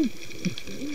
aqui? Hum?